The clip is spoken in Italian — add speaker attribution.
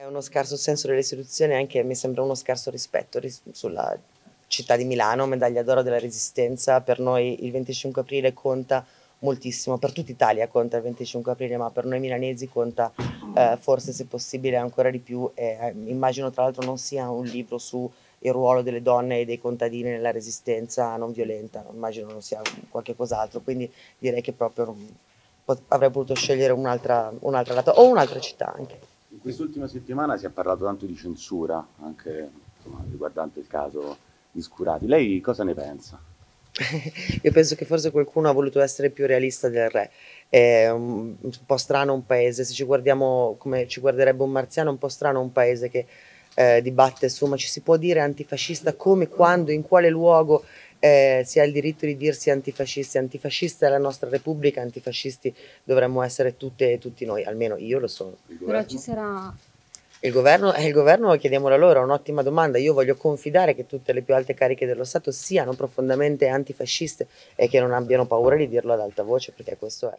Speaker 1: È uno scarso senso delle istituzioni, anche mi sembra uno scarso rispetto ris- sulla città di Milano, medaglia d'oro della Resistenza. Per noi il 25 aprile conta moltissimo, per tutta Italia conta il 25 aprile, ma per noi milanesi conta eh, forse se possibile ancora di più. E, eh, immagino tra l'altro non sia un libro su il ruolo delle donne e dei contadini nella resistenza non violenta, immagino non sia qualche cos'altro, quindi direi che proprio avrei potuto scegliere un'altra, un'altra data o un'altra città anche.
Speaker 2: In quest'ultima settimana si è parlato tanto di censura, anche insomma, riguardante il caso di Scurati. Lei cosa ne pensa?
Speaker 1: Io penso che forse qualcuno ha voluto essere più realista del re. È un, po' strano un paese, se ci guardiamo come ci guarderebbe un marziano, un po' strano un paese che eh, dibatte su ma ci si può dire antifascista come, quando, in quale luogo eh, si ha il diritto di dirsi antifascisti. Antifascista è la nostra Repubblica, antifascisti dovremmo essere tutte e tutti noi, almeno io lo sono.
Speaker 3: Però ci sarà
Speaker 1: il governo, eh, il governo chiediamolo loro, è un'ottima domanda. Io voglio confidare che tutte le più alte cariche dello Stato siano profondamente antifasciste e che non abbiano paura di dirlo ad alta voce, perché questo è.